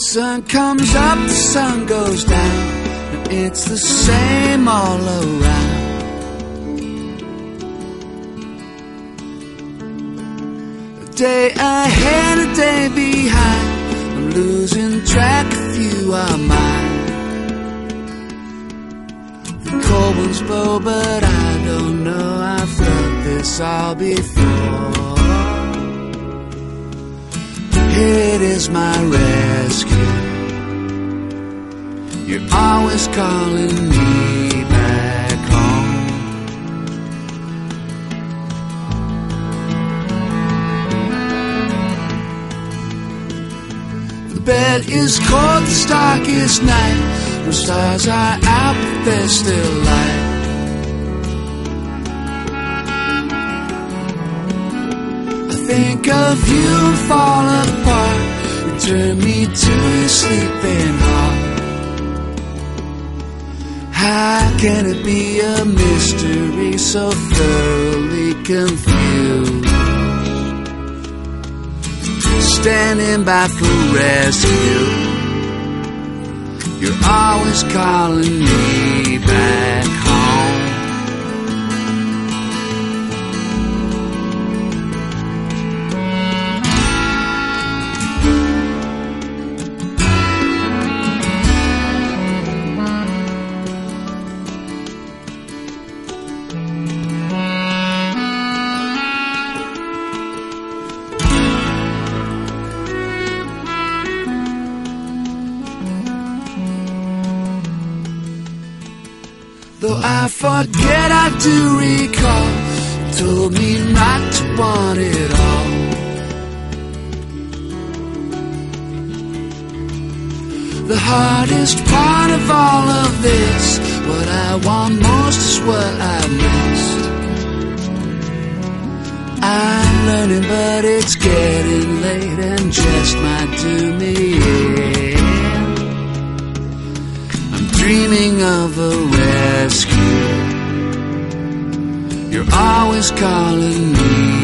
Sun comes up, the sun goes down, and it's the same all around. A day ahead, a day behind, I'm losing track of you are mine. The cold winds blow, but I don't know I've felt this all before. It is my rescue. You're always calling me back home. The bed is cold, the darkest night. The stars are out, but there's still light. I think of you fall apart. Return me to your sleeping heart. How can it be a mystery so thoroughly confused? Standing by for rescue. You're always calling me back Though I forget, I do recall. Told me not to want it all. The hardest part of all of this, what I want most is what I missed. I'm learning, but it's getting late and just my do dreaming of a rescue. You're always calling me